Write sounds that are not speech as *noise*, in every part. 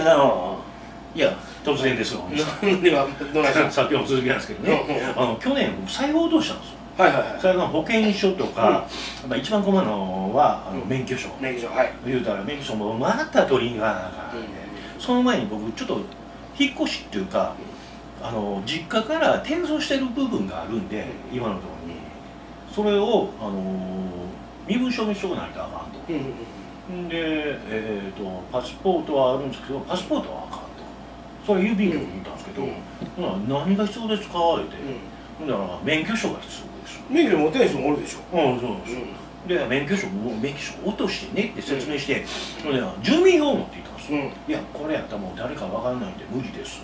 あのいや突然ですよ。*laughs* ではいしょさっきも続きなんですけどね。うんうんあの去年僕財布を落としたんですよ？はいはいはい。それが保険証とか、まあ、一番困るのはあのうん。免許証、免許証はい。言うたら免許証もまた取りに行かなあかんね、その前に僕ちょっと引っ越しっていうかあの実家から転送してる部分があるんで、今のところに。それをあの身分証明書がないとあかんと。うんうんんで、えー、とパスポートはあるんですけどパスポートはあかんと。それ郵便局に行ったんですけど、うん。何が必要ですか？って。言って、ほんなら免許証が必要です免許持ってない人もおるでしょ。うんそうです、で免許証も免許証落としてねって説明して、ほんで住民票を持っていったんですよ、うん。いやこれやったらもう誰かわかんないんで無理ですっ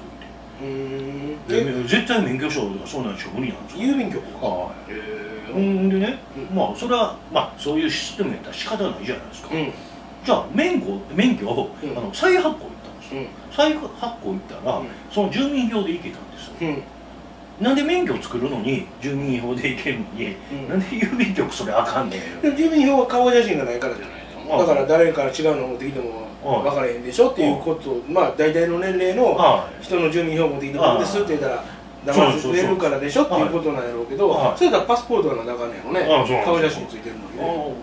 て。うん。絶対免許証とかそうなんでしょ無理なんですよ。郵便局かはへい、えんでね、うん。まあそれはまあそういうシステムやったら仕方ないじゃないですか、うんじゃあ免許免許を、うん。あの再発行行ったんですよ。うん。再発行行ったら、うん。その住民票で行けたんですよ。うん。なんで免許を作るのに住民票で行けるのに、うん。なんで郵便局それあかんねん。で住民票は顔写真がないからじゃないの。だから誰から違うの持ってきてもはい分からへんでしょ？っていうことまあ大体の年齢のはい。人の住民票持ってきて僕ですって言ったら騙せれるからでしょ？っていうことなんやろうけどはい。それだらパスポートはなかんね。やろ顔写真ついてるのにあねの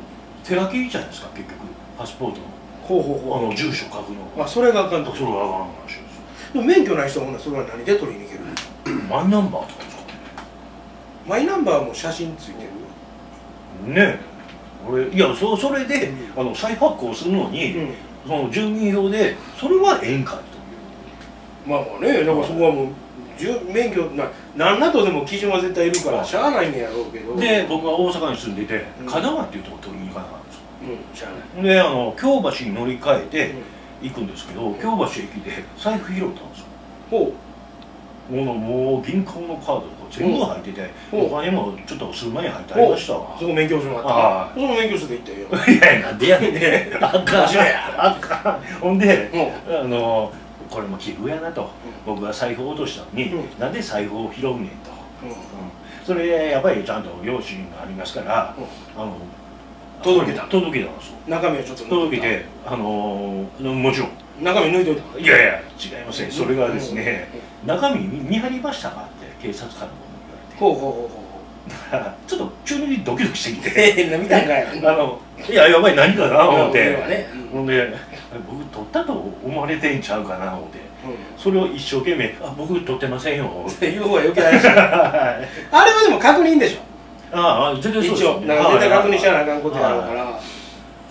手書きじゃないですか？結局。パスポートの。ほうほうほあの住所書くの。うあそれがあかんと。それはあかんらしいです。でも免許ない人はほんならそれは何で取りに行ける？マイナンバーとかですかマイナンバーも写真ついてる？ねねえ。俺いやそそれで、あの再発行するのに、うん。その住民票でそれはええんかいとまあまあねだからそこはもう免許な何なとでも基準は絶対いるからはいしゃあないんやろうけど。で僕は大阪に住んでて、うん。香川っていうところ取りに行かなかったんですよ。うんしゃあない。であの京橋に乗り換えてうん。行くんですけど、京橋駅で財布拾ったんですよ。ほもうもう銀行のカードとか全部入ってて、う。んお金もちょっと数万円入ってありましたわ。う。そこ免許証があった。はその免許証で行ったよ *laughs* いやいやなんでやねん。あかん。あかん。ほんでう。んあのこれも奇遇やなと、僕が財布を落としたのに、うん。なんで財布を拾うねんと、うん。それやっぱりちゃんと用心がありますから、あの届けた。届けたんですよ中身はちょっと届けてあのもちろん。中身抜いといたいやいや違いません。それがですね、中身見見張りましたかって警察官の方にほうほうほうほ言われてちょっと中にドキドキしてきうて *laughs* 見たんかいあのいややばい何かな思って、ほんで僕取ったと思われてんちゃうかな思って。それを一生懸命「あ僕取ってませんよ」っていう方が余計怪し。い。あれはでも確認でしょ。ああ全然そうです一応。なんか確認しなあかんことやろうかはいら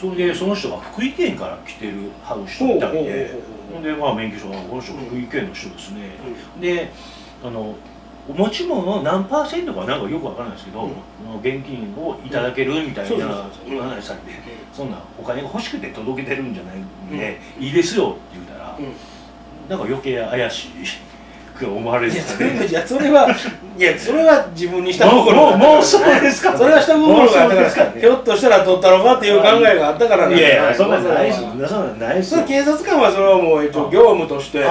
それでその人が福井県から来てるはる人ほうみたいでほんでまあ免許証がこの人福井県の人ですね、であのお持ち物の何パーセントかなんかよくわからないですけど、うん。現金をいただけるみたいな話されて、そんなお金が欲しくて届けてるんじゃないんで、いいですよって言うたら、うん。なんか余計怪しく思われていやたそれはいやそれはいやそれは自分にした心もうもうそうですか？それは下心があったかからねひょっとしたら取ったのかっていう考えがあったからなんいやいやそんなんないそんなんないです警察官はそれはもう一応業務として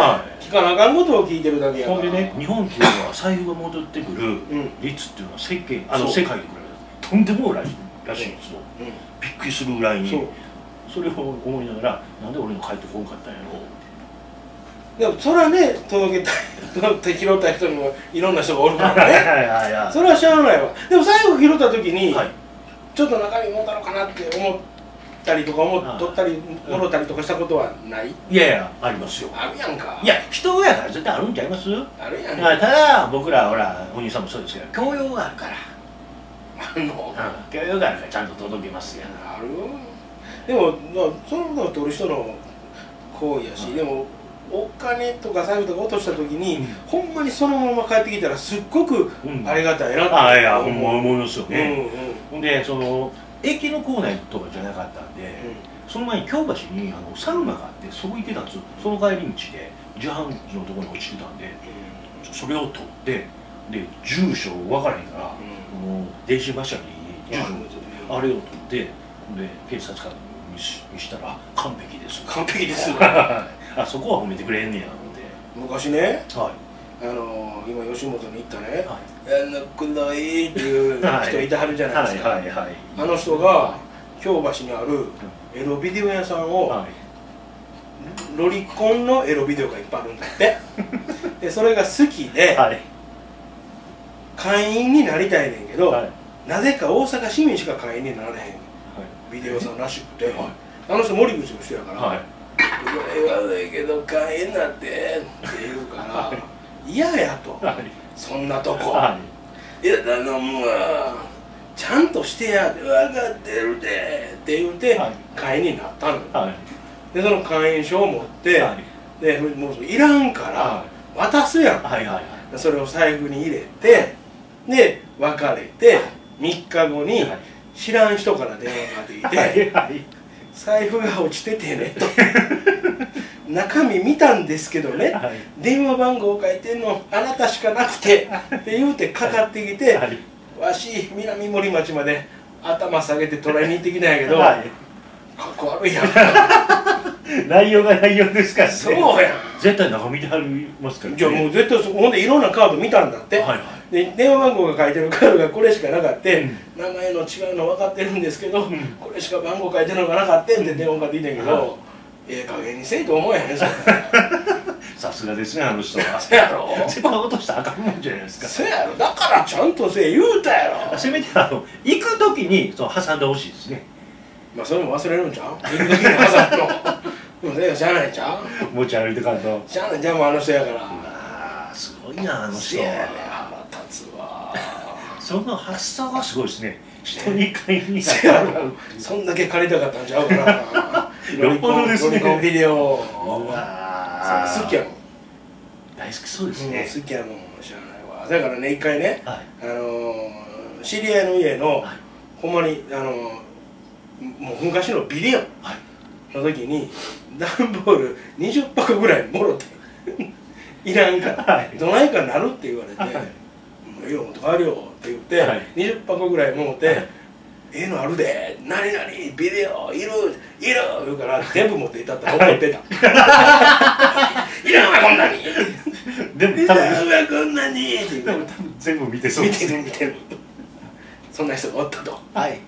かなあかんことを聞いてるだけやから。ほんでね日本っていうのは財布が戻ってくるうん。率っていうのは世間あのそう。世界で比べてとんでもないらしいんですよ。う。びっくりするぐらいに。そう。それを思いながらなんで俺の帰ってこんかったんやろでもそれはね届けたい届け *laughs* 拾った人にもいろんな人がおるかはいはらねいはいはい。それは知らないわ。でも最後拾った時に、はい。ちょっと中身持ったのかなって思ったりとか思っはい取ったりもろたりとかしたことはない？いやいやありますよ。あるやんか。いや人やから絶対あるんちゃいます？あるやんただ僕らほらお兄さんもそうですけど教養があるから。あんのうん教養があるからちゃんと届けますやんある。でもまあそのことを取る人の行為やし、はい。でもお金とか財布とか落とした時に、うん。ほんまにそのまま帰ってきたらすっごくうん。ありがたいなって。あいやほ思いますようんうん。ね、でその駅の構内とかじゃなかったんで、その前に京橋にあのサウナがあってそこ行ってたんですその帰り道で自販機のところに落ちてたんでそれを取ってで住所分からへんから、この電子馬車に住所あれを取ってで警察官に見し見したら完璧です。完璧です。*laughs* あそこは褒めてくれんねや思って。昔ねはあの今吉本に行ったね。い。は「あのくない」っていう人いてはるじゃいないですか、はい。はい。はい。あの人が京橋にあるエロビデオ屋さんを、はい。ロリコンのエロビデオがいっぱいあるんだって。*laughs* でそれが好きで、はい。会員になりたいねんけど、はい。なぜか大阪市民しか会員になられへん。ビデオさんらしくて、あの人森口の人やから、はい。言わないけど会員になってって言うから嫌やと。はい。そんなとこ、はい。や頼むわちゃんとしてやで分かってるでって言うて、はい。会員になったのでその会員証を持って、はい。でもういらんからは渡すやん、はいはいはい。それを財布に入れてで別れて3日後にはい。知らん人から電話がかてきて、財布が落ちててねと *laughs* 中身見たんですけどね。はい。電話番号書いてんのあなたしかなくてって言うてかかってきて、はい。わし南森町まで頭下げて捉えに行ってきたんやけど、はい。かっこ悪いやん。*laughs* 内容が内容ですからね。そうやん。絶対中見てはりますからね。じゃあもう絶対そほんでいろんなカード見たんだって、はいはい。で電話番号が書いてるカードがこれしかなかって、うん。名前の違うの分かってるんですけど、ん。これしか番号書いてるのがなかったんって電話かかってんやけど、はいええ加減にせえと思えへんそれ *laughs* さすがですねあの人は。そやろ。絶対落としたらあかんもんじゃないですか。そやろ。だからちゃんとせえ言うたやろ。せめてあの行く時にその挟んでほしいですね。まあそれも忘れるんちゃう？行く時に挟むのでもそれがしゃあないんちゃう？持ち歩いてかんと。しゃあないじゃあもうあの人やから。ああすごいなあの人。せやねんは腹立つわ。その発想がすごいですね。*laughs* 人に買いにそんだけ借りたかったんちゃうかなよっぽどですね。ロリコンビデオうわー。好きやもん大好きそうですうんね、好きやもん知らないわ。だからね一回ねはい。あのー知り合いの家の、はい。ほんまにあのーもう昔のビデオ。はい。の時に段ボール20箱ぐらいもろて。*laughs* いらんから、はい。どないかなるって言われて「はい。もういいよ帰るよ」って言って、はい。20箱ぐらいもろて、はい。ええのあるで何々ビデオいるいる言うから全部持っていったって怒ってた。*laughs* いらんわこんなに。いでも多分らんわこんなに。って言うでも多分全部見てそう見てる見てる。そんな人がおったと。はい